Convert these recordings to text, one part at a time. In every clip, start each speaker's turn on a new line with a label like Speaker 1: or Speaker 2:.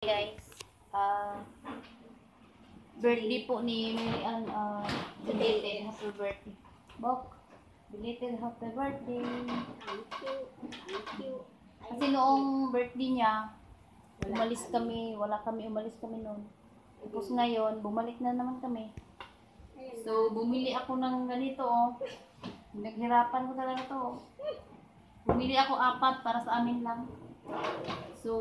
Speaker 1: guys. Ah, birthday po ni Mary Ann. Uh, belated happy birthday. Bok, belated happy birthday.
Speaker 2: Thank you. Thank you.
Speaker 1: Kasi noong birthday niya, umalis kami, wala kami, umalis kami noon. Tapos ngayon, bumalik na naman kami. So, bumili ako ng ganito, oh. Naghirapan ko talaga to. oh. Bumili ako apat para sa amin lang. So,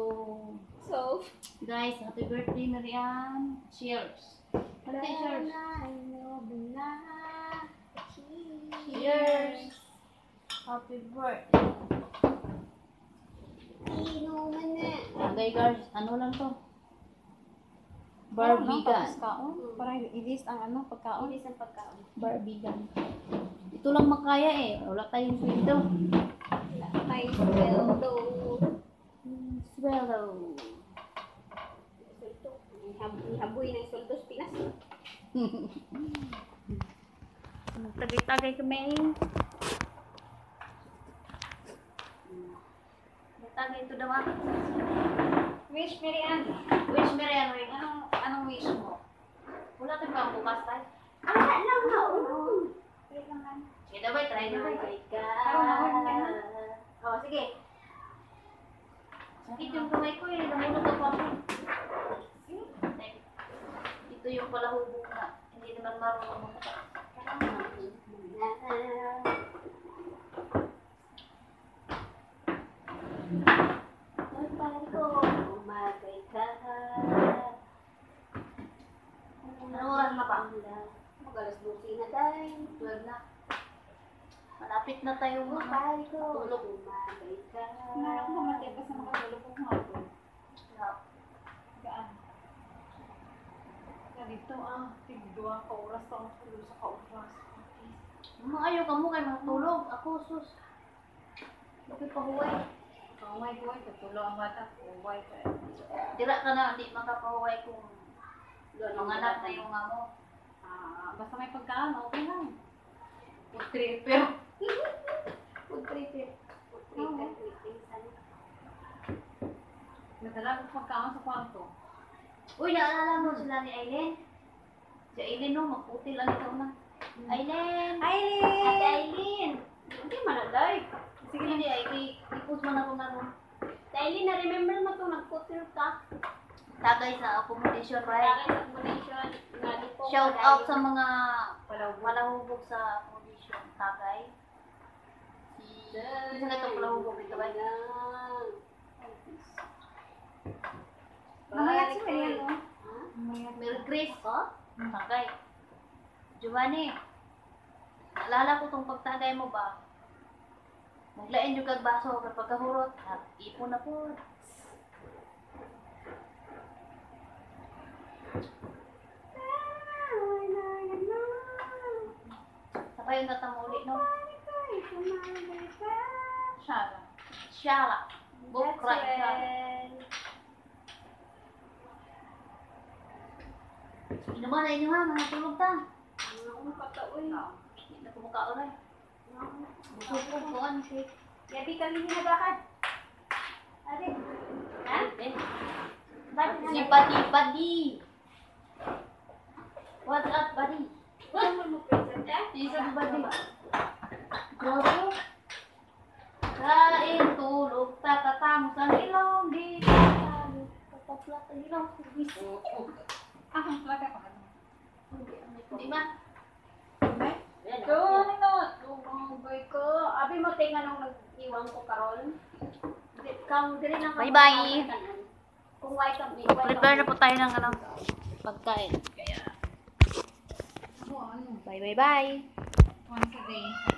Speaker 2: So,
Speaker 1: guys, happy birthday, Marian. Cheers. Birthday cheers. Cheers. Happy birthday.
Speaker 2: Inuman na.
Speaker 1: Okay, guys, ano lang to?
Speaker 3: Barbigan. Pagkaon? Parang i-list ang ano, pagkaon.
Speaker 2: Inis ang pagkaon.
Speaker 1: Barbigan. Ito lang makaya eh. Wala tayong sweldo.
Speaker 2: May sweldo.
Speaker 1: Sweldo.
Speaker 2: Sweldo. May hab- may haboy ng sweldo sa Pinas.
Speaker 1: Tagay-tagay kami. Tagay ito daw ako.
Speaker 2: Wish, Mary Ann.
Speaker 1: Wish mo rin, Ring. Anong, anong wish mo? Wala tayong pang bukas tayo.
Speaker 2: Ah, lang na. Wait lang lang.
Speaker 1: Sige, try
Speaker 2: Oh
Speaker 1: daw
Speaker 2: my
Speaker 1: Oh,
Speaker 2: God.
Speaker 1: oh, sige. Sakit yung kamay ko eh. Namulog ako ako. Ito yung na. Naman marunong mo.
Speaker 2: Ay, pare ko. Umagay ka.
Speaker 1: Oras na ba?
Speaker 2: Magalas busi na tayo.
Speaker 1: 12 na. Malapit na tayo mga
Speaker 2: ko.
Speaker 1: Tulog.
Speaker 2: Umagay ka.
Speaker 3: Narak ko matay pa sa mga mo ako. Gaan. Ganito ah, tigduwa ka oras pa ang tulo sa kaoras.
Speaker 1: Mga ayaw ka mo kay matulog. Ako sus. Bakit pa huway?
Speaker 3: Kaway ko ay tulo ang bata. Kaway ka.
Speaker 1: Tira ka na, di makapahuway kung manganak na yung amo.
Speaker 3: Ah, basta may pagkaon, okay lang.
Speaker 1: Food tripper.
Speaker 2: Food tripper. Food tripper. Tripper.
Speaker 3: Nadala ko pagkaon sa kwarto.
Speaker 1: Uy, naalala mo sila ni Aileen? Si Aileen no, maputi lang ikaw na. Aileen!
Speaker 2: Aileen!
Speaker 1: Ate Aileen! Hindi man alive. Sige, hindi ay, i- i-post mo na na ron.
Speaker 2: Aileen, na-remember mo to, nag-photo ka.
Speaker 1: Tagay sa accommodation, right?
Speaker 2: sa accommodation.
Speaker 1: Shout out sa mga malahubog sa accommodation. Tagay. Si... Isa na ito palahubog ito ba?
Speaker 3: Mamaya si Marian,
Speaker 2: Ha?
Speaker 3: oh.
Speaker 1: Chris. Tagay. Giovanni. Naalala ko tong pagtagay mo ba? Maglain yung kag baso kapag kahurot. At ipon na po. Saka yung natamuli, no? Shala. Book
Speaker 2: That's
Speaker 1: right. Shala.
Speaker 2: Well.
Speaker 1: Inuman na inyo ha, mga tulog ta.
Speaker 2: Ang akong patauloy.
Speaker 1: Hindi na kumukha oray. Busog ko ko ano cake.
Speaker 2: Yabi kami hinagakad. Ate. Ha?
Speaker 1: Eh,
Speaker 2: Ba't
Speaker 1: si Buddy, Buddy. What's up, Buddy?
Speaker 2: Ano mo present eh?
Speaker 1: Isa Buddy. Grabe. Kain, tulog, tatatang sa ilong, di tatalo. Tataplat ang ilong.
Speaker 3: Ah, ang plaga pa.
Speaker 1: Di ba?
Speaker 2: Doon no, lumabay ko. Abi mo tinga nung nag-iwan ko karon. Kang diri na
Speaker 1: Bye-bye.
Speaker 2: Kung white kang
Speaker 1: Prepare na po tayo ng ano, pagkain. Kaya,
Speaker 3: Ano, ano?
Speaker 1: bye bye bye.
Speaker 3: Once a day.